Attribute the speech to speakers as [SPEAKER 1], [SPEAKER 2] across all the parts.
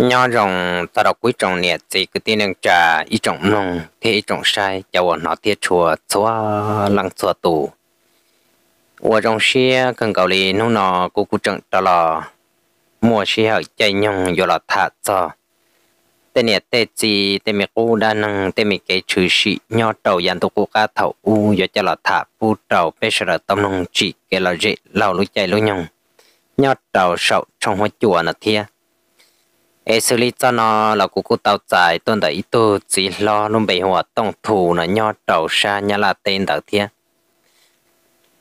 [SPEAKER 1] nhỏ rồng ta đọc quý trọng nè, thì cứ tin rằng trà ít trọng nông thì ít trọng sai cho bọn nó tiết chùa xóa lăng xóa tù. Ở trong xe cần cầu lì nông nọ cô cụ trận đó là mua xe hợp chạy nhông rồi là thả cho. Tên nè, tên gì tên mẹ cô đã nâng tên mẹ cái chữ sĩ nhỏ đầu dàn tụ cô ca thầu u rồi cho là thả bu đầu bây giờ tâm nông chỉ cái là dễ lâu lúc chạy lúc nhông. Nhỏ đầu sậu trong hoa chùa nó thiệt ai xử lý cho nó là cũng có tàu chạy tuần đại tu chỉ lo luôn bị hòa tổng thủ là nho đầu xa nhà là tên đầu tiên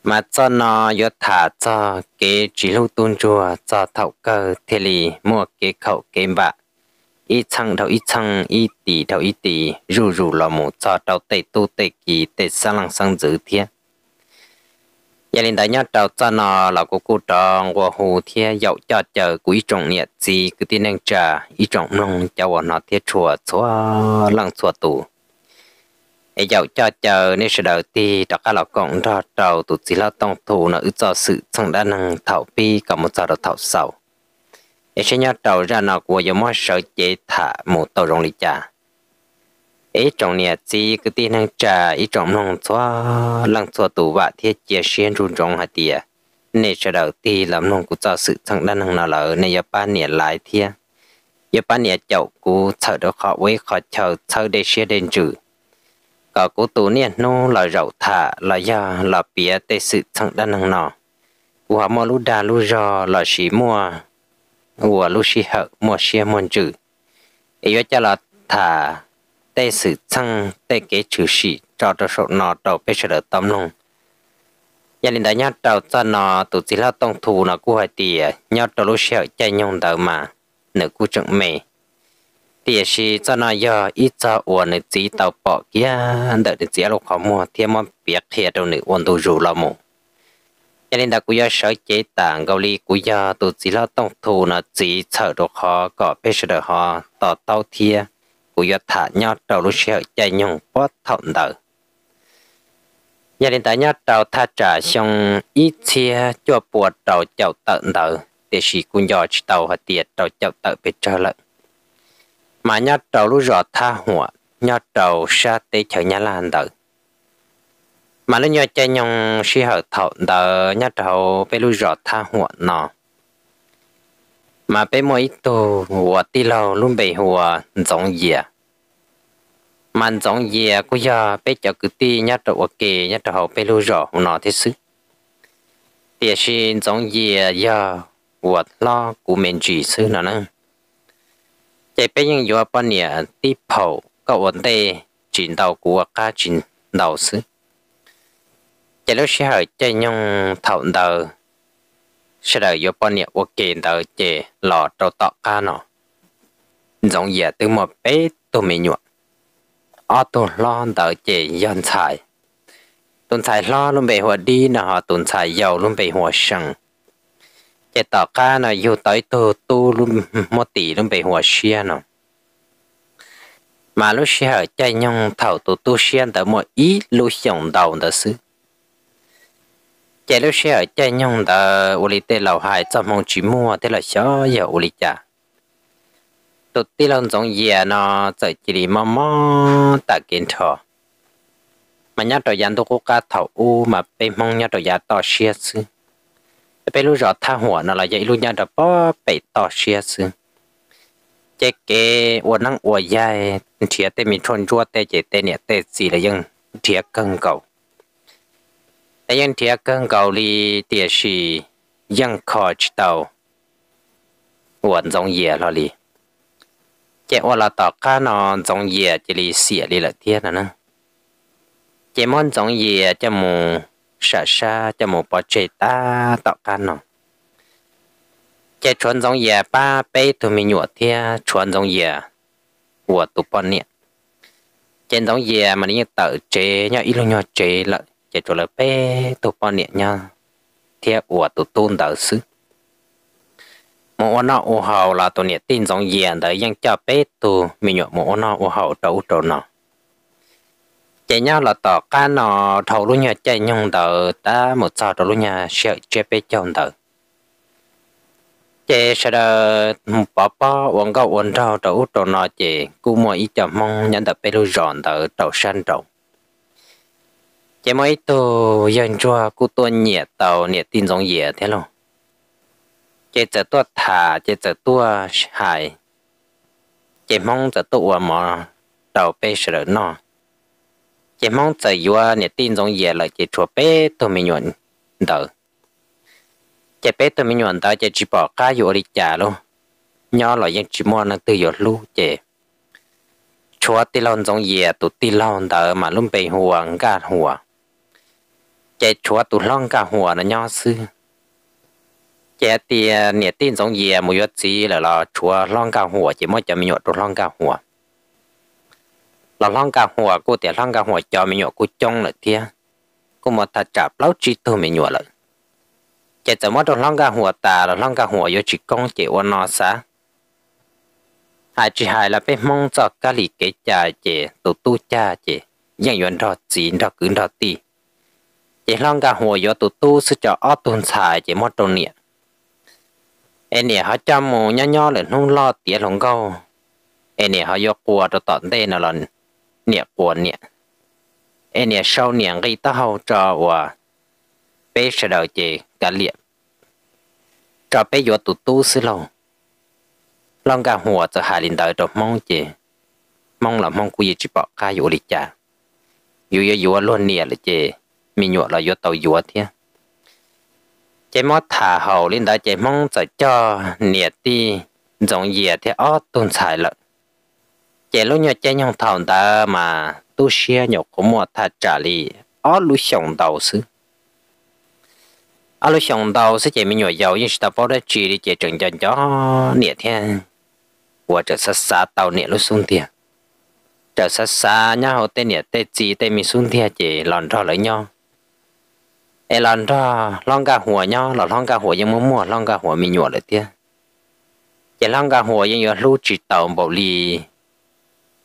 [SPEAKER 1] mà cho nó yo thả cho cái chỉ lưu tuôn chùa cho thậu cơ thế lì, mua cái khẩu kem bạc. Ít chăng đầu ít chăng ít tỷ đầu ít tỷ rủ rủ là một cho đầu tệ tu tệ kỳ tệ sang lăng sang giữ thiên gia đình đại nhất đầu cho nó là cô cô tròn của hồ thiên dậu cho chờ quý trọng nhiệt gì, cứ tin năng chờ ý trọng nông cho nó thiên chùa xóa lăng chùa tù. Ấy dậu cho chờ nên sự đầu ti đó các là cộng ra đầu tụt chỉ là tông thủ, nó ư cho sự thằng đa năng thảo pi cả một giờ đầu thảo sầu. Ấy sẽ nhớ đầu ra nó của giống mọi sợ chế thả một tàu rong lý cha ấy trong nhà chỉ cái tiền năng trả ấy trong lòng xóa lăng xóa tủ vạ thiết chia xuyên run rong hạt tiề nên sự đầu tiên làm lòng của cho sự thằng đàn năng nào là nên giờ ba nhà lại thiên giờ ba nhà chậu cú thợ đó khó với khó chờ thợ để xe đến chữ cả cú tủ niên nó là rậu thả, là ya là bia tê sự thằng đàn năng nọ của mua lu đà, lu rò, là xí mua của lu xí hợ mua xí mua chữ ấy cho là thả tê sự chăng tê kế chữ sĩ cho cho sổ nọ đầu bê sở sợ tâm lùng gia đình đã nhát đầu cho nọ tụ chỉ là tông thù nọ cú hỏi tì, nhát đầu lúc xí chạy nhung đầu mà nửa của trận mày thì là cho nọ giờ ít cho uốn nữa chỉ tàu bỏ kia, đợi được chỉ lúc khó mua thêm một việc thiệt đâu nữa uốn đồ rủ là mù. Cho nên đã cú giờ sở chế tảng gạo li cú giờ tụ chỉ là tổng thu nó chỉ chờ được họ có sở được họ tỏ tàu thiệt của giờ thả nhau đầu lúc sẽ chạy nhung bớt thọn đời gia đình ta nhau đầu thả trả xong ít chia cho buộc đầu chậu tận đời để chỉ cũng giờ chỉ tàu và tiệt đầu chậu tận bị trở lại mà nhau đầu lúc rõ tha hùa nhau đầu sa tế chở nhà lan đỡ mà lúc nhau chạy nhung si hợp thọ đỡ nhau đầu bé lúc rõ tha hùa nọ. Mà bé mỗi tổ hùa tì lâu luôn bị hùa giống gì giống gì cũng giờ bé cho cứ tí nhát đầu ok nhát đầu bé lúc rõ nó thế sức bây giờ giống gì giờ hùa lo của mình chỉ sư nữa nè. Chạy bây những yo bao nhiêu ti phổ có vấn đề chuyển đầu của các chuyển đầu sư chạy lúc sẽ hỏi chạy nhung thảo đầu sẽ đợi yo bao nhiêu ok đầu chạy lò đầu tọ cả nó giống như từ một bé tôi mới nhọ ở tổ lo đỡ chỉ dân xài tuần xài lo luôn bị hòa đi nè, họ tuần xài giàu luôn bị hòa sừng chỉ tỏ ca nè, dù tới tu tu luôn, một tỷ luôn bị hòa xia nè. Mà lúc xia chạy nhung thầu tu tu xia đỡ một ít lúc sống đầu đỡ xứ. Chạy lúc xia chạy nhung đỡ uli tê lầu hai cho mong chỉ mua tê là xó giờ uli chả tụt tí lần giống gì nó chạy chỉ đi mò mò ta kiến thọ mà nhớ trò giàn tôi cố ca thảo u mà bên mong nhớ trò giàn to xia sư bên lúc rõ nó là dạy lúc nhớ trò bó bể to xia sư chế kế ua năng ua dài thịa tê mình trôn chua tê chế tê nè tê gì là dân thịa cân cầu tê dân thịa cân cầu li tìa xì dân khó chứ tàu uẩn giống gì là li chế ô là tỏ cá nó giống gì chỉ lì xỉa đi là thiên à nè. Chế món giống gì cho mù sợ sa cho mù bỏ chế ta, tỏ cá nó. Chế chuẩn giống gì ba bê tụi mình nhụa thiên chuẩn giống gì của tụi bọn nè chế giống gì mà nó tự chế nhau ít nhau chế lại chế chuẩn là bê tụi bọn nè nhau thiên của tụi tôn đạo sư một nó ô hậu là tụi nè tin giống diện đấy ยัง cho bé tụi mình nhụa một nó ô hậu trâu trâu nó. Chạy nhau là tỏ cá nó thầu luôn nhà chạy nhung đỡ, ta một sao đầu luôn nhà sợ chế bé chồng đỡ. Chế sợ đỡ, bỏ bỏ uống gạo uống rau đầu út đầu nọ chế cú mua ít cho mong nhận được bé luôn ròn đỡ đầu san đầu chế mỗi tổ dân chua cú tuân nhiệt tàu, nhiệt tin giống diện thế luôn chế giờ tua thả chế giờ tua hại chế mong giờ tua mà đầu bê sẽ là nọ chế mong giờ vừa nè tin giống nhiệt là chế chùa bê tôi mình nhuận đỡ chế bê tôi mình nhuận đỡ chế chỉ bỏ cá vô đi trả luôn nhỏ là những chỉ mua nó tự vô lu chế chùa tì lon giống gì tụ tì lon đỡ mà luôn bê hùa cả hùa chế chùa tụ lon cả hùa nó nhỏ xưa เจเตียเนี่ยตีนสองเยียมยศซีแล้วเราชัวร่องกาหัวจีมอจะมีหยดร่องกาหัวเราล่องกาหัวกูเตียล่องกาหัวจอมีหยดกูจ้องเลยเทียกูมาทัดจับแล้วจีตัวมีหยดเลยเจ้าจะมอดล่องกาหัวตาเราล่องกาหัวยศจีกงเจวนอซะหายจีหายเราไปมองจอกกะหลีเกจ่าเจตุตุจ่าเจยังยวนดอจีนดอกกืนดอตีเจล่องกาหัวยศตุตุสจะอ้อตุนสายเจมอดตรงเนี่ย em nè, họ chăm mù nho nho lên không lo tía lòng câu em nè, họ vô cua cho tận đây nào lần. Nè cua nè. Em nè, sau nè gây ta hậu cho và bé sẽ đầu chị, cả liệm. Cho bé vô tụ tu xí lòng lòng cả หัวจะหาลินเตอร์ตัวมองจีมองละมองกูยีจีบอกข้าอยู่ลิจ่าอยู่เยอะอยู่ล้วนเนี่ยเลยจีมีหยวดเราอยู่เตาหยวดเที่ย chế mót thả hậu lên đó chế mong sẽ cho nhiệt đi giống gì thì ó tồn xài lợn chế lúc nhỏ chế nhong thòng ta mà tu xia nhỏ của mua thả trả lì, ó lúc sống đầu xứ. Á lúc sống đầu sẽ chế mình nhỏ giàu, nhưng ta bỏ ra chỉ đi chế trường chân cho nhiệt thiên. Của trở sát xa tàu nhiệt lúc xuống tiền trở sát xa nhau tên nhiệt tên gì tên mình xuống tiền chế lòn cho lấy nhau giờ li hạt tuổi tuổi cái nó nó là long gà hùa những món dây bùa ta đó long gà hùa cho sư จะลองกับหัวมาลีหายหรือ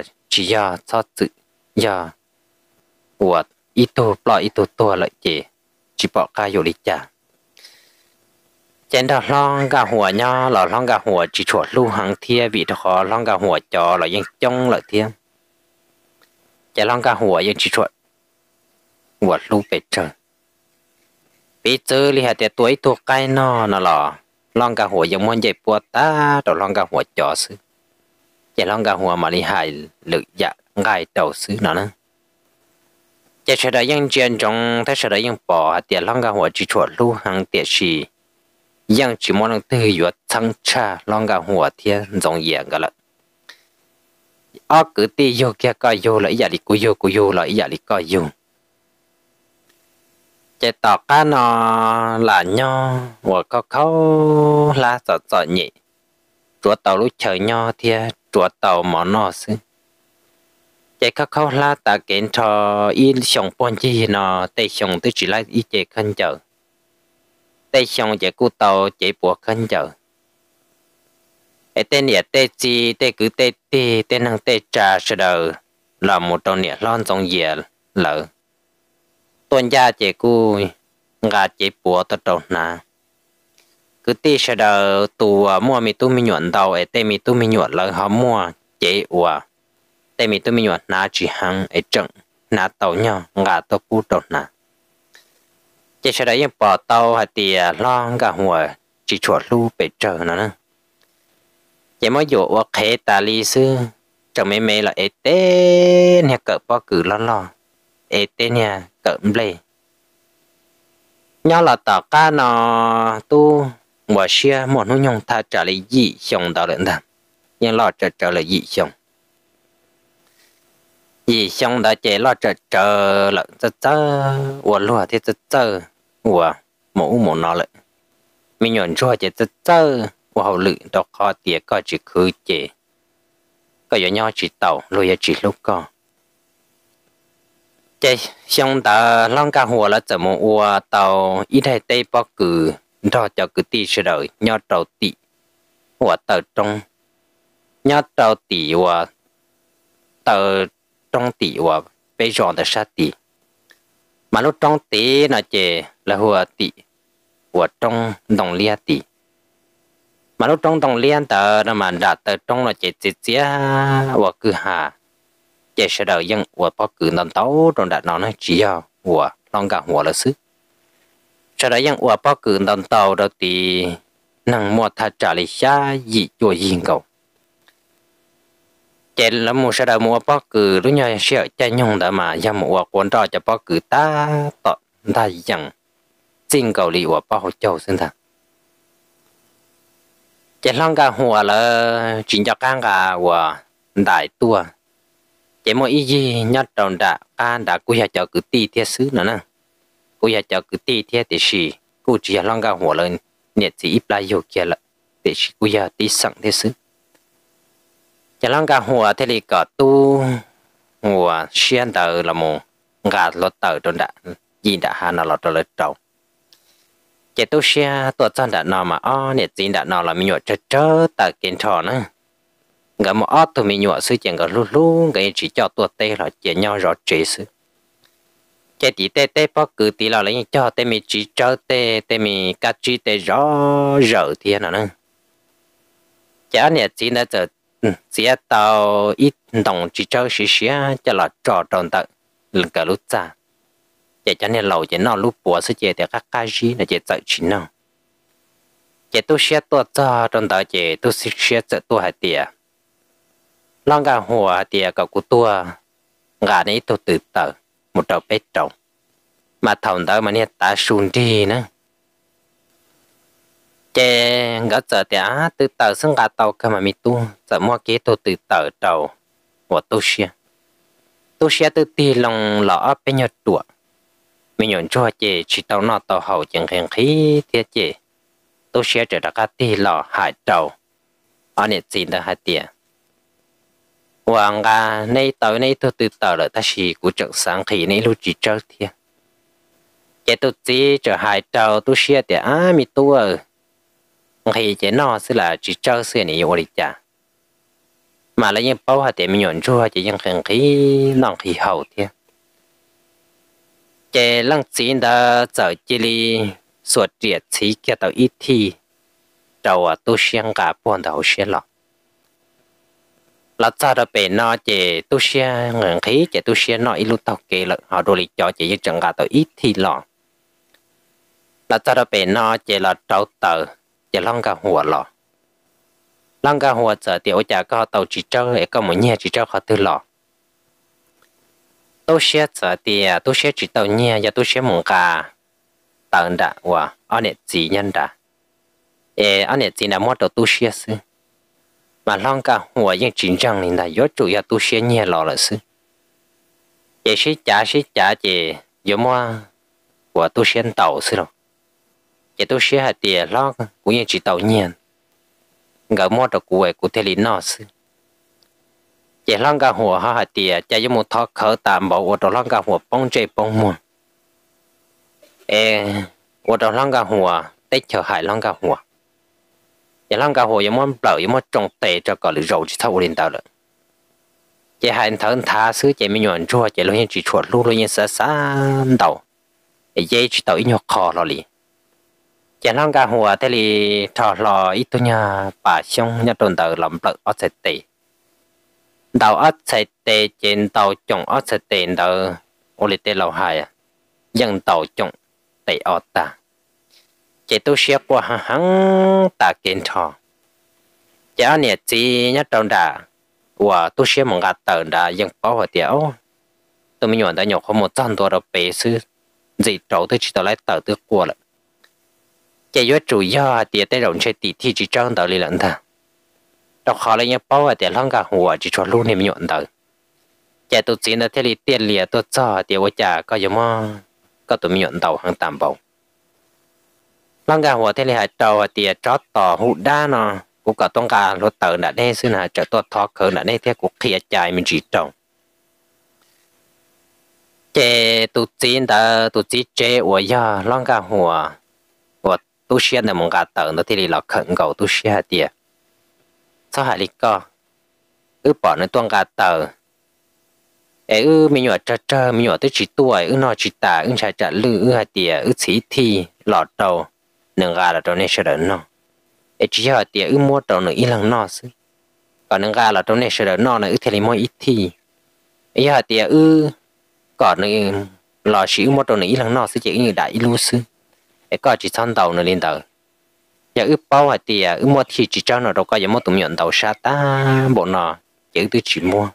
[SPEAKER 1] อยากง่ายเต่าซื้อเนาะนะจะเฉยยังเจียนจงถ้าเฉยยัง ปอเดี๋ยวลองกับหัวจีชวดลู่หังเดี๋ยวชียังจีมอนังตื้ออยู่ทั้งชาลองกับหัวเทียนจงเยียงกันละอ้อคือตีโยแกก็โยละอยากลิกูโยกูโย yang chỉ mong thế hệ vừa thăng cha long cả หัว thiên rộng diện cả lận ở ờ, cứ ti vô kia, coi vô lại giờ đi cô vô cô vô lại giờ đi coi vô. Chế tỏ cái nó là nho hoặc có khâu là sợ sợ nhị. Chúa tàu lúc chờ nho thiên, chúa tàu mỏ nó xứ. Chế khâu khâu là ta kiến cho in sống pon chi nó tây sống tới chỉ là ý chế khăn chờ tay xong chạy cú tàu chạy bùa khăn chờ ở tên nhà tê chi, tê cứ tê tê tê năng, tê trà sơ đờ là một trong nhà lon trong dìa lợ tuần gia chạy cú gà chạy bùa tao trâu nà. Cứ tê sẽ đờ, tù à, mua mi tu mi nhuận đầu ấy tê mi tu mi nhuận lỡ họ mua chạy ủa tê mi tu mi nhuận nà chỉ hàng ấy trận, nà tàu nhau gà tàu cú trộn nà chỉ sau đấy bỏ tàu hay thì cả cả หัว chỉ chuột lu bể trở nó nữa chỉ mới dụ qua khế ta lì sư chẳng mấy mấy là ế tê nha cỡ bao cử lon lon ế tê nha cỡ lê. Nhau là tỏ ca nó tu bỏ xia một nô nhung tha trả lời dị xong đó lợn thầm nhưng lo trở trở lời dị xong, dị xong đã chế lo trở trở lợn tơ tơ uổng lúa thì tơ tơ. 我某某那了，没人说这这这我好累到靠底个只可这，个有鸟只到路也只路个。这想到啷个活了怎么我到一台对包个。đó cho cứ tì sẽ đời nhớ trâu tì và tờ trong nhớ trâu tì và tờ trong tì và bây giờ là sát tì Mà lúc trong tế nó chè là hùa tị, hùa trong đồng lia tị. Mà lúc trong đồng lia tờ nó mà đã tờ trong là chè chè chè hùa cứ hà. Chè sẽ đầu dân, hùa bao cứ nông tấu trong đã nó nó chỉ à hùa long cả hùa là sức sau đó dân, hùa bao cứ nông tàu đầu tị năng mua thà trả lời xa dị chùa yên cầu chạy là một sao đầu mua bao cử. Lúc nhau sẽ chạy nhung đã mà. Ra một quan trò cho bao cử ta tọ ta dặn. Xin cầu lì của bao châu xin thằng chạy long cả hùa là chính cho càng cả của đại tua. Chạy mỗi gì nhất trong đã an đã cúi cho cứ ti thiết sứ nữa nè. Cúi cho cứ ti thiết thì gì cúi chỉ long cả hùa lên. Nhiệt chỉ ít lại yêu kia là thì cúi ti sẵn thiết sứ cho lăng cả hùa, thế thì cả tu, hùa xuyên tờ là mù. Gà lót tờ trong đã, gì đã, hà nó lót tờ lót trâu chỉ tu xe tuột chân đã nó mà o, nè gì đã nó là mình nhọ chớ chớ tờ kiến trò nữa gà một ót tụi mình nhọ sư chuyện gà lu lu gà chỉ cho tuột tê là chỉ nhau rõ chế sư cái tí tê tê bó cứ tí là lấy cho, tê mi chỉ cho tê tê mi cá chỉ tê rõ rõ thiên à nữa chả nè chỉ đã giờ chỉ tàu ít đồng chỉ cho xí xí cho là trò tròn tận lần cả lúc ra. Để cho nên lâu chỉ nó lúc bùa sẽ chỉ để các cái gì là chỉ tự chỉ nó. Chỉ tôi sẽ tôi cho trong đó chỉ tôi sẽ sẽ tự tôi hạt tiền long gà hùa hạt tiền cả của tôi gà này tôi tự tự một đầu bếp trồng. Mà thằng đó mà nè ta xuống đi nữa. Chè ngã giờ thì á từ tờ sinh gà tàu cơ mà mi tu. Giờ mua kế tôi từ tờ tàu của tôi xia. Tôi xia từ tì lòng lọ bên nhật đùa mình nhận cho chị chỉ tàu nọ tàu hậu chẳng khen khí thiết chị tôi xia trở ra cái tì lọ hải tàu anh ấy xin được hai tiền hoàng gà nay tàu nay tôi từ tờ là ta chỉ của trận sáng khí nay lúc chỉ chơi thiệt chè tôi chỉ trở hải tàu tôi xia thì á mi tu ở khi chế nó sẽ là chỉ cho sự này ổn định chả mà lấy những bao hạt để mình nhận chua chỉ những không khí lòng khí hậu thế chế lăng chín đã trở chỉ li suốt triệt chỉ kia tàu ít thì đầu à tu xiang cả bốn đầu xiang lọ. Là cho đó bề nó chế tu xiang ngân khí chế tu xiang nó ít lúc tàu kê lợ họ đồ lịch cho chế những trận cả tàu ít thì lọ. Là cho đó bề nó chế là trâu tờ chỉ cả hùa lọ lăng cả hùa giờ tiểu chả có tàu chỉ cho ấy có một nhà chỉ cho họ từ lọ tôi sẽ giờ thì tôi sẽ chỉ tàu nhà và tôi sẽ muốn cả tàu đã và anh ấy chỉ nhân đã. Ê anh ấy chỉ là mua đồ tôi sẽ sư mà lăng cả hùa những chỉ trang này là yếu chủ nhà tôi sẽ nhà lọ là sư ê sĩ trả sĩ trả gì, yếu mua của tôi sẽ tàu sư rồi chỉ tôi sẽ hạt tiền lo cũng như chỉ tàu nhiên. Ngỡ mua được của của thế lý nó sư chỉ lo cả hồ ha hạt tiền chỉ có một thọ khởi tạm bảo ở đó lo cả hồ bông chơi bông muôn ê ở đó lo cả hồ tết chờ hại lo cả hồ chỉ lo cả hồ có muốn bảo có muốn trồng tệ cho cả lưỡi rau chỉ thâu lên tàu rồi chỉ hai thằng thà xứ chỉ mình nhuận chua chỉ lo như chỉ chuột lu lo như sa sa đầu dây chỉ tàu ít nhọ kho lo liền chả long cả hùa, thế thì trò lò ít tu nhà bà xong nhà tuần tờ lắm lợi ở sẽ tệ đầu ở sẽ tệ trên tàu chồng ở sẽ tệ đầu ô lì tê lầu hài à. Dân tàu chồng tệ ở ta. Chỉ tu xếp qua hàng hàng ta kiến trò chả nè chỉ nhà tuần đã và tu xếp một gạt tờ đã dân bảo hòa tiểu tôi mới nhận ra nhọc không một trăm đô la bể sư gì trâu tôi chỉ tao lấy tờ tôi qua lại cái yếu chủ yếu thì tới rộng chơi tỷ thi chỉ trong đó lý luận thôi đọc khó lấy nhớ bao thì lăng cả hùa chỉ cho luôn niệm nhuận đó cái tôi chỉ là thế li tiền lìa tôi cho thì tôi chả có gì mà có tụi nhuận đầu hàng tam bảo lăng cả hùa thế li hạt đầu thì cho tỏ hụt đa nó cũng có tông cả lột tờ đã nên xin hạt cho tôi thọ khởi đã nên thế cũng khía chạy mình chỉ trong cái tôi chỉ là tôi chỉ chế ở nhà lăng cả hùa tu sĩ này muốn gạt tờ nó thì là khẩn cầu tu sĩ hạt tiền sao hại lý co ư bỏ nó tuông gạt tờ ê ư mình nhỏ trơ trơ mình nhỏ tới chỉ tuổi ư nó chỉ tả ư chạy trả lư ư hai tiề ư chỉ thi lọt đầu nâng gà là trong này sẽ đỡ nó ê chỉ hai tiề ư mua đầu nữa ít lần nó xứ còn nâng gà là trong này sẽ đỡ nó nữa ư thì mua ít thi ê hai tiề ư còn nữa lò chỉ mua đầu nữa ít lần nó sẽ chỉ như đại lưu xứ ê có chỉ xong đầu nữa lên đầu. Giờ ướp bao hạt tiề à, ướp mua thì chỉ cho nó đâu có giờ mua tụi nhận đầu sa ta bộ nó chỉ ư chỉ mua.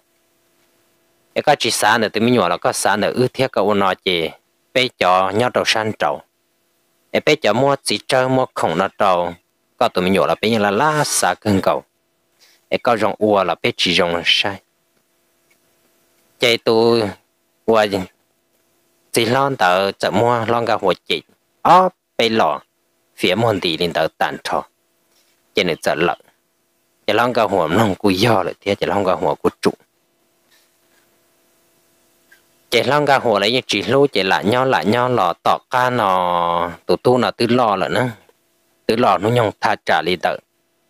[SPEAKER 1] Cái có chỉ sáng nữa từ mình nhỏ là có sáng nữa ướp theo cái nó chỉ bé cho nhau đầu san trầu. Cái bé cho mua chỉ cho mua khổng nó trầu. Có tụi mình nhỏ là bé như là lá xả cân cầu. Cái có rong ua là bé chỉ rong sai. Chạy tu ua chỉ lon tờ, chợ mua, lon cả hồ chị ó lò phía môn tỷ lên tờ tàn trò cho nên chợ lợn chỉ lon hồ nó cũng do lại thế chỉ lon cả hồ của trụ chỉ long cả hồ lấy chỉ lô chỉ lại nho, lại nho lò tọ ca nọ tụ tu nọ tứ lò là nữa tứ lò nó nhung tha trả lý tờ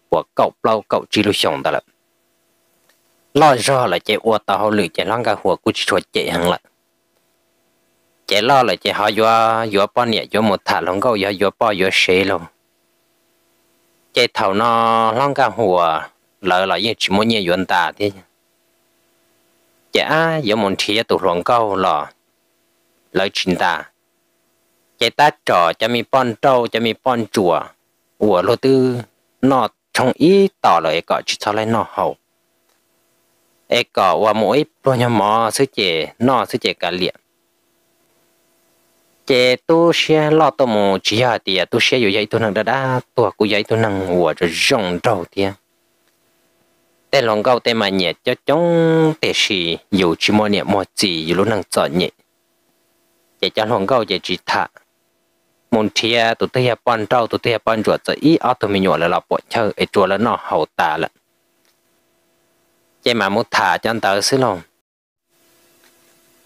[SPEAKER 1] của cậu lâu cậu chỉ lưu sống đó lo do là chỉ ô tàu lử chỉ long cả hồ của chỉ chạy hàng lại chế lo là chế họ vừa vừa bao nhiêu vừa một thả long câu vừa vừa bao vừa xế luôn chế thầu nó long cả hùa, lỡ là như chỉ muốn nhiều yuan ta thế. Chế á vừa một thì tụ ruộng câu là lỡ chính ta. Chế ta trò cho mi bon trâu, cho mi bon chùa. Ủa, lô tư, nó trong ý tỏ lời gọi chỉ cho lấy nó hậu. Ê cọ và mỗi bao nhiêu mò sư chế nó sư chế cả liền chế tu xe lo tổ mù chỉ hà thì à, tu xe dụ dạy tu năng đã đã tu cú dạy tu năng hùa rồi rong đầu thì tê lòng gâu tê mà nhẹ cho chống tê xì dụ chỉ mua nhẹ mua gì dụ lúc năng cho nhẹ. Chế cho lòng gâu chế chỉ thả. Môn thia tụ tê hà ban trâu tụ tê hà ban ruột, rồi ý ở tụ mình nhỏ là lọ bỏ chơi ấy chùa là nó hậu tà lận. Chế mà muốn thả cho anh tớ xí lòng.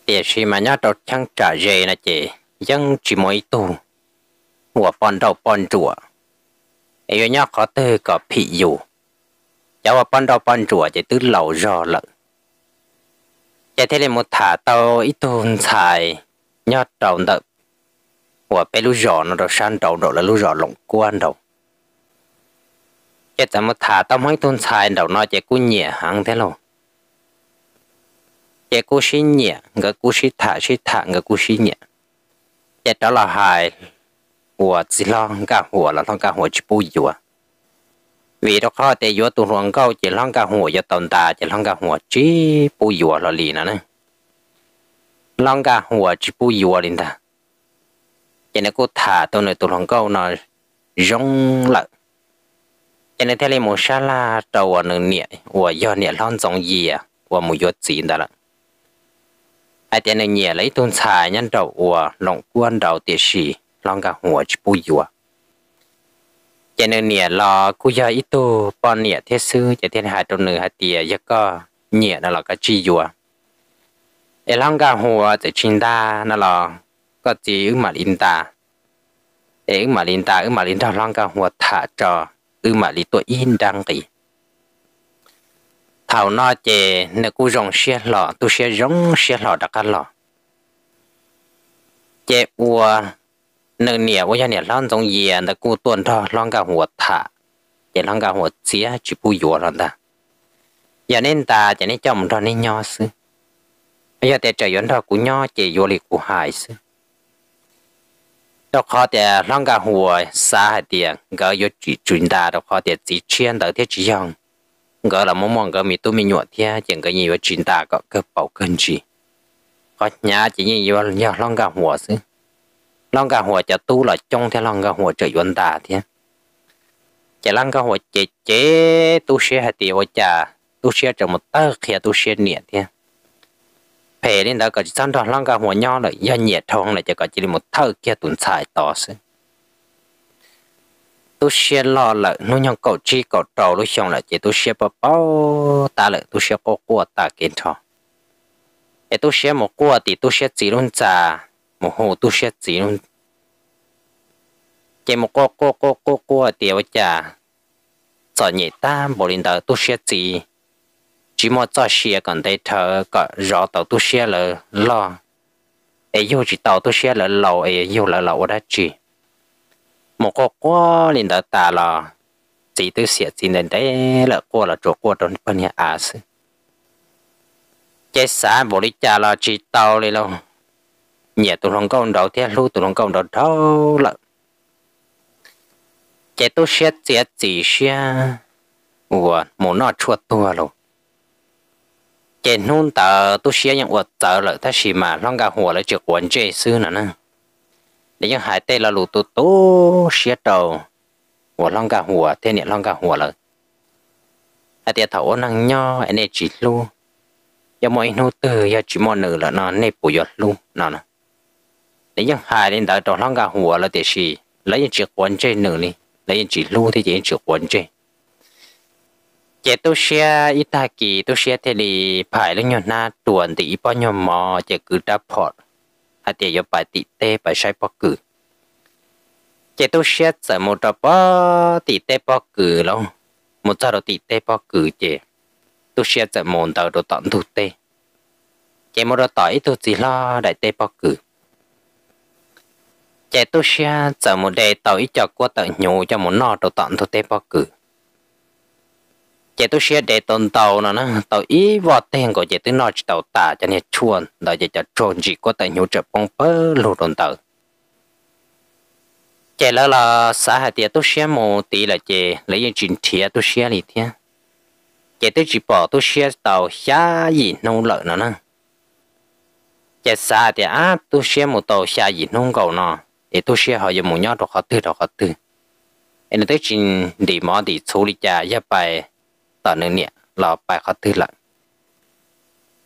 [SPEAKER 1] Tê xì mà nhá, trâu chẳng trả dê nè chế dân chỉ mới tù. Mùa bọn đầu bọn rùa. Ấy nhá khó tê có phị dù. Cháu bọn đầu bọn chùa chỉ tứ lầu rò lận. Chạy thế này một thả tàu ít tôn xài. Nhót đầu đợt của bé lũ rò nó đầu san đầu đầu là lũ rò lộng quan đầu chết một thả tàu mấy tôn xài đầu nó chạy cú nhẹ hàng thế lâu chạy cú xin nhẹ, ngỡ cú xin thả xin thả, ngỡ cú xin nhẹ. จ็ดดอลลหายหัวสิลองกะหัวเราต้องกะหัวชิปุยอยู่วีดอกข้อเตยัวตัวหลวงเก้าจะล่องกะหัวจะตอนตาจะล่องกะหัวชิปุยอยู่เราลีนะนะล่องกะหัวชิปุยอยู่ลินตาจะนี่กูถ่าตัวหนึ่งตัวหลวงเก้าเนาะยงละจะนี่ทะเลมูชาลาตัวหนึ่งเนี่ยหัวย้อนเนี่ยล่อนสองเยียหัวมุยอดสีนตาละ ai tiền này nhẹ lấy tôn xài nhân đầu của lòng quân đầu tiền sĩ lăng cả หัว chỉ bù yếu cho nên nhẹ là cú giờ ít tu, bọn nhẹ thế sư cho thiên hai trong nửa hai tiề giờ có nhẹ nó là cái chi dùa. Ai lòng cả hồ tại chính ta, nó là có chỉ ứng mà linh ta. Ứng mà linh ta, ứng mà linh ta, lòng cả hồ thả cho ứng mà lý tuổi in đăng kì thảo nó chè nè cú rong xe lọ tu xe rong xe lọ đặc lọ chè ua nửa nè với nè lon giống gì nè cô tuần đó lon cảหัวthả để lon cảหัวchia chỉ bù yếu rồi ta giờ nên ta chỉ nên chồng đó nên nho sư bây giờ để trời yến đó cũng nho chỉ vô lịch của hải sư đó khó để lon cảหัวxa hay tiền gỡ yếu chỉ truyền ta đó khó để chỉ chuyên đó thế chỉ dòng gỡ là mong mong gỡ mi tu mi nhọ thế chỉ gỡ nhiều truyền ta có cơ bảo cân gì có nhà chỉ nhiều nhiều lon cảหัวsư long cảหัวจะตู้là trong theo long cảหัวtrời yuan ta thế chỉ long cảหัวchế chế tu sửa hạt tiêu chả tu sửa trong một tơ kia tu sửa nhẹ thế phê lên đó có chỉ san đó long cảหัวnhỏ là do nhẹ thông là chỉ có chỉ một thơ kia tuần xài to xí tu xe lo lợ nó nhong cậu chi cậu trâu, lúc xong là chỉ tu xe bao bao ta lợ tu xe có qua ta kiến thọ tu xe một qua thì tu xe chỉ luôn già một hồ tu xe chỉ luôn. Chỉ một cô cô cô cô cô ở già sợ nhị ta bộ linh đạo tu xe chỉ. Chỉ một cho xe còn thấy thở có rõ tàu tu xe là lo. Ấy yêu chỉ tàu tu xe là lâu ấy yêu là lâu đã chỉ một cái quá liền đã tà là chỉ tư xe chỉ nên đấy là qua là chỗ qua trong bên nhà à sư cái xã bộ lý cha là chỉ tàu đi luôn. Nhà tụi lòng công đầu thế lưu tụi lòng công đầu đâu là cái tôi sẽ chỉ chỉ xe của muốn nó chuột tua luôn. Cái nôn tờ tôi sẽ nhận vật tờ lợi ta chỉ mà, long cả hồ lại trực quần chế sư nữa nè để những hải tê là lụt tu tu xe đầu của long cả hồ thế này long cả hồ là à tiệt thấu năng nho anh ấy chỉ lu. Giờ mọi nô từ giờ chỉ mọi nữ là nó nè bùi giọt lu nó nè để những hải đến đợi trong long cả hồ là tiệt gì lấy những chiếc quần chơi nữ đi lấy những chỉ lu thì chỉ những chiếc quần chơi, chế tu xe ít ta kỳ tu xe thế thì phải lấy nhau na tuần thì bao nhiêu mò chế cứ đáp phọt à tiệt giờ bài tị tê bài sai bọc cử chế tôi sẽ sợ một đợt bao tị tê bọc cử luôn một trò tị tê bọc cử chế tôi sẽ sợ một đợt đồ tận thu tê. Chế một đợt tỏi tôi chỉ lo đại tê bọc cử. Chế tôi sẽ sợ một đề tàu ít cho qua tận nhủ cho một nọ đồ tận thu tê bọc cử chế tôi sẽ để tồn tàu nó nó tàu ý vò tiền của chế tôi nói tàu ta cho nên chuồn. Đó chế cho trồn chỉ có tại nhiều trợ bông bơ lù tồn tàu. Chế là là xã hội tiền tôi sẽ một tí là chế lấy những chuyện thiệt tôi sẽ đi thế. Chế tôi chỉ bỏ, tôi sẽ tàu xa gì nông lợn nó nó. Chế xã thì tiền á, tôi sẽ một tàu xa gì nông cầu nó. Để tôi sẽ họ dùng mù nhau đồ họ tư đồ họ tư em nói tới chuyện đi mò đi xử lý cho ya bài tờ nữa nè là bài khó thứ lận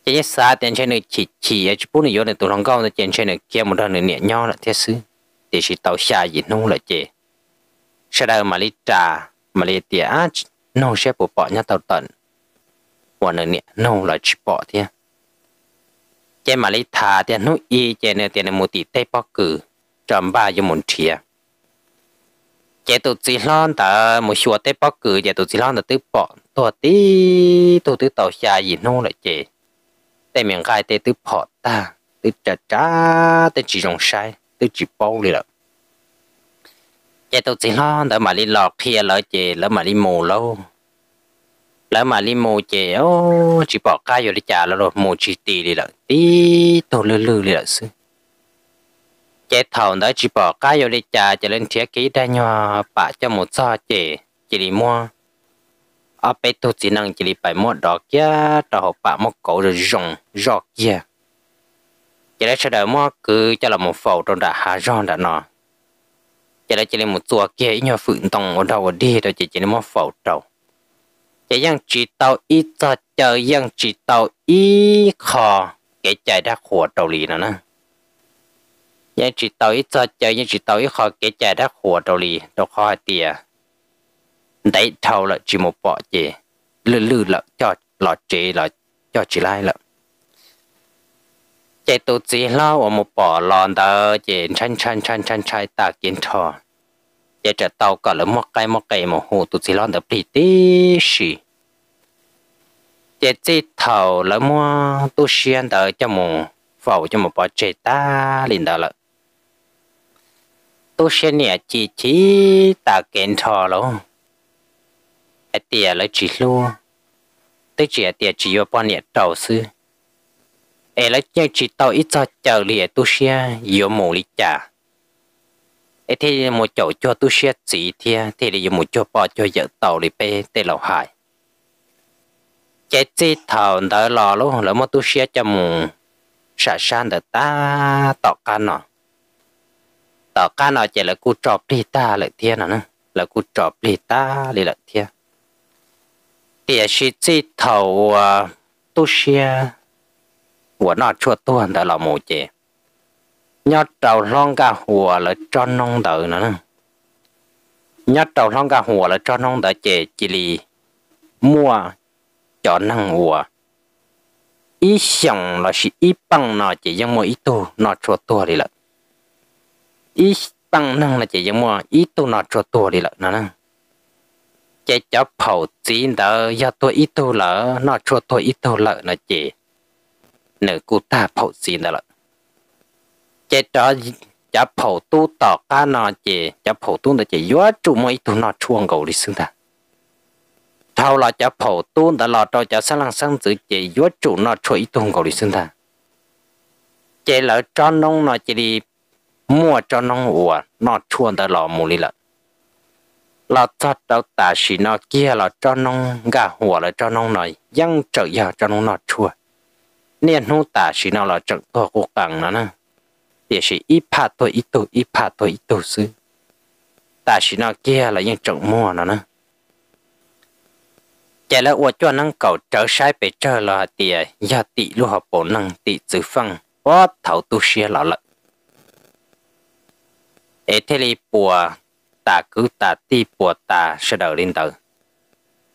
[SPEAKER 1] chỉ như xa tiền trên này chỉ chỉ ở chỗ bún này vô này tụi lòng cao là tiền trên này kia một đợt nữa nè nhau là thế sư để chỉ tàu xa gì nung là chè sau đó mà đi trà mà đi tiệt nông sẽ bộ bỏ nhá tàu tận còn nữa nè nông là chỉ bỏ thế chè mà đi thà tiền nông y chè này tiền này một tỷ tây bao cử trầm ba cho một thiệt chế tụ chỉ lon ta một số tế bóc cử chế tụ chỉ lon ta tự bỏ thua tí tu tứ tàu xa gì nô lại chè tay miệng gai tay tứ phọ ta tứ trà trá tứ chỉ rồng sai tứ chỉ bao đi lợ. Chạy tàu chỉ lo đỡ mà đi lọt kia lỡ chè lỡ mà đi mù lâu. Lỡ mà đi mù chè ô, chỉ bỏ cay rồi đi trả lỡ rồi, mù chỉ tì đi lợ. Tí tàu lư lư đi lợ sư chạy thầu đỡ chỉ bỏ cay rồi đi trả chạy lên thiết ký ra nhỏ bả cho một so chè chỉ đi mua à bé tôi chỉ năng chỉ đi phải mua đó kia cho họ bạn một cậu rồi rong rọt kia. Chỉ là sau đó mua, cứ cho là một phẩu trong đã hà rong đã nọ. Chỉ là chỉ là một tua kia, nhờ phượng tông ở đâu ở đi, rồi chỉ chỉ là một phẩu trầu. Chỉ rằng chỉ tàu ít cho chờ rằng chỉ tàu ít khó cái chạy đã khổ trầu lì nữa nè. Nhưng chỉ tàu ít cho chờ nhưng chỉ tàu ít khó cái chạy đã khổ trầu lì, đâu khó tiệt đấy thầu là chỉ một bỏ chè. Lư lư là cho, lọ chế là cho chỉ lại là chế tụ chỉ lao ở một bỏ lòn đó chế chăn chăn chăn chăn chai ta kiến thò. Chế trở tàu cả là một cái một cái một hồ tụ chỉ lòn đó bị tí xì. Chế chế thầu là mua tu xuyên đó cho một phẩu cho một bỏ chế ta liền đó là tôi sẽ nè, chỉ chỉ ta kiến thò luôn tiệt lấy chỉ luôn tới chỉ tiệt chỉ vào bao nhiêu đầu sư ai lấy chơi chỉ tàu ít cho chờ liền tu xe có một lý trả ai thì một chỗ cho tu xe chỉ thì thì là một chỗ bỏ cho vợ tàu đi pe tê lầu hải cái chỉ thầu đã lò luôn lỡ mà tu xe cho một sản sản được ta tọt can nọ tọt cá nọ chỉ là cú trọp đi ta lại thiên nữa là cú trọp đi ta đi lại thiên thì là chỉ thầu của một hùa là cho nông nữa là cho nông chỉ mua cho chỉ ý bằng nó chỉ giống một ý tu nó chua tua đi lại ít bằng năng là chỉ giống mà ít tu nó cho tua đi lại nó nè chế cho phổ chín đó do tôi ít tu lỡ, nó cho tôi ít tu lỡ nó chế nửa cụ ta phổ chín đó lỡ chế cho cho phổ tu tỏ ca nó chế cho phổ tu nó chế yếu chủ mỗi tu nó chuông gầu đi xưng ta thao là cho phổ tu đã lọ cho cho sáng lăng sáng giữ chế yếu chủ nó chuông ít tu gầu đi xưng ta chế lỡ cho nông nó chế đi, mua cho nông ủa nó chuông đã lọ mù đi lỡ là cho đâu ta xì nó kia là cho nông gà หัว là cho nông nói dân trở giờ cho nông nó chua nên hú ta xì nó là trận thua cuộc càng nó nè. Thì xì ít pa tôi ít tu ít pa tôi ít tu sư ta xì nó kia là những trận mua nó nè. Chạy là uo cho năng cầu trở sai về trở là tìa gia tị lu học bộ năng tị tử phăng bó thảo tu xia lọ lợn thế thì bùa ta, cứ ta ti bùa ta sẽ đợi lên tử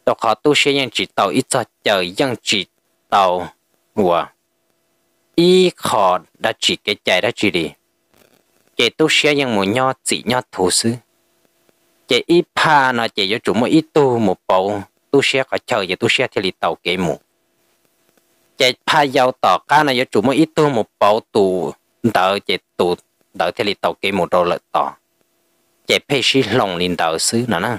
[SPEAKER 1] đọc họ tu sĩ nhân chỉ tàu ít cho chờ dân chỉ tàu mùa. Ý họ đã chỉ cái chạy đã chỉ đi. Chạy tu sĩ nhân một nho chỉ nho thủ sư chạy ít pa nó chạy cho chúng một ý tu một bầu. Tu sĩ có chờ chạy tu sĩ thì lì tàu kế mù. Chạy pa giàu tỏ cá này cho chúng một ý tu một bầu, tù đợi chạy tù đợi thì lì tàu kế mù đồ lợi tỏ chạy phê sĩ lòng linh đạo xứ nữa nè.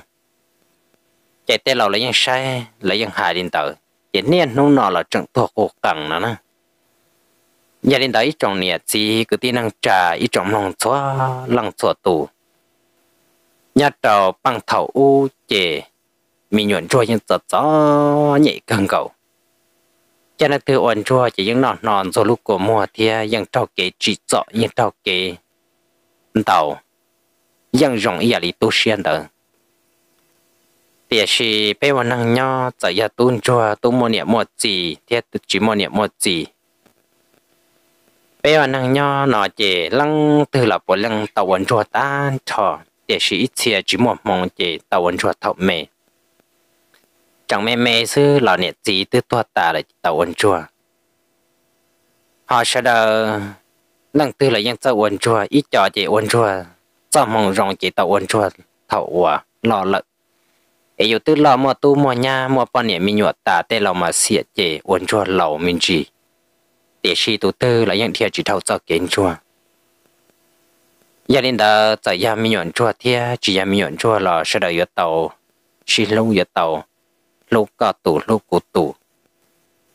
[SPEAKER 1] Chạy tê lầu lấy dân sai lấy dân hại linh đạo chạy niên nung nọ là trận thuộc cuộc cẳng nữa nè. Nhà linh đạo ít trong nhà chỉ cứ tin năng trà ít trong lòng xóa lăng xóa tù. Nhà trò bằng thầu u chạy mình nhuận chua những giật gió nhẹ cân cầu. Cho nên từ ổn chua chỉ những nọn nọn rồi lúc của mùa thì những trâu kế chỉ rõ những trâu kế tàu dân rộng ý lý tu xuyên đó thì là bây giờ năng nhau giờ giờ tuôn cho tu mua niệm mua gì thì chỉ mua niệm mua gì bây giờ năng nhau nó chỉ lăng từ là bộ lăng tàu vận cho ta cho thì là ít chia chỉ một mong chỉ tàu vận cho thọ mẹ chẳng mẹ mẹ sư là niệm gì từ tua ta là tàu vận cho họ sẽ đờ lăng từ là dân tàu vận cho ít cho chỉ vận cho cho mong rong chỉ tàu ôn chuột thầu à lo lợ ấy yêu tư lo mò tu mò nhà mò bao nhẹ mình nhuột ta tê lo mà xịa chỉ ôn chuột, lẩu mình chỉ để chi tu tư là những thiệt chỉ thầu cho kiến chua gia đình đó tại nhà mình nhuận chua thiệt chỉ nhà mình nhuận chua là sẽ đợi yêu tàu. Chỉ lâu yêu tàu. Lâu cả tủ lâu cụ tủ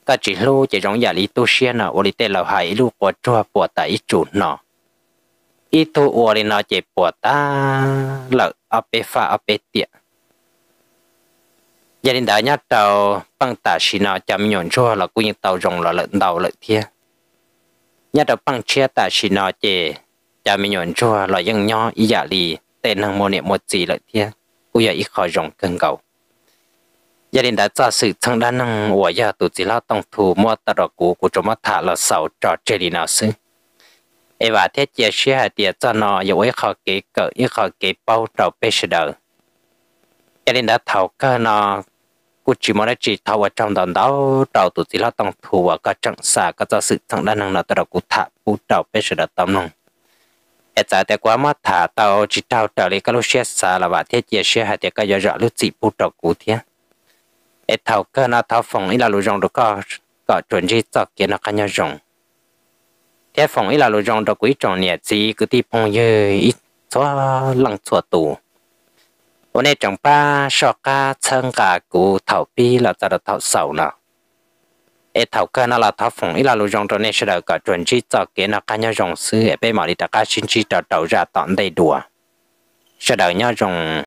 [SPEAKER 1] ta chỉ lâu chỉ rong nhà lý tu xuyên nào ô lý tê là hai lúc qua chua bỏ tại chủ nọ ít tu ua đi nó chế bỏ ta lợ ở bê pha ở bê tiệt gia đình đã nhắc tàu băng tả xì nó chăm nhọn cho là cũng tàu rồng là lợn đầu lợn thiê nhắc tàu băng chia tả xì nó chế chăm nhọn cho là dân nho ý giả lì tên hàng mô niệm một gì lợn thiê cũng giờ ít khỏi rồng cân cầu gia đình đã ra sự thăng đa năng của gia tụ chỉ lao tông thủ mua tờ cũ của chúng ta là sầu trò chơi đi nào xứ ai và thế chia sẻ tiền cho nó dù ấy khó kế cỡ ít khó kế bao đầu bê sờ đầu cho nên đã thầu cơ nó cũng chỉ muốn chỉ thầu ở trong đòn đó đầu tụi chỉ là tông thủ và có trận xa có cho sự thằng đàn năng nó tao cú thả bút đầu bê sờ đầu tông nông. Ai tại tại quá mất thả tao, chỉ tao trở lại các lúc xia xa là và thế chia sẻ tiền cái giờ rõ lúc chỉ bút đầu cú thế ai thầu cơ nó thầu phòng ý là lúc rong được có có chuẩn gì cho kia nó cái nhau rong thế phòng ấy là lối rong đó quý tròn nhẹ gì cứ đi phong như ít xóa lăng xóa tù. Hôm nay chẳng ba sọ ca chân cả cụ thảo pi là ta đã thảo sầu nào ê, thảo ca nó là thảo phòng ấy là lối rong đó nên sẽ được cả chuẩn chỉ cho cái nó cá nhau rong sư ở bên mà đi ta cá xin chỉ cho đầu ra tận đầy đùa. Sẽ được nhau rong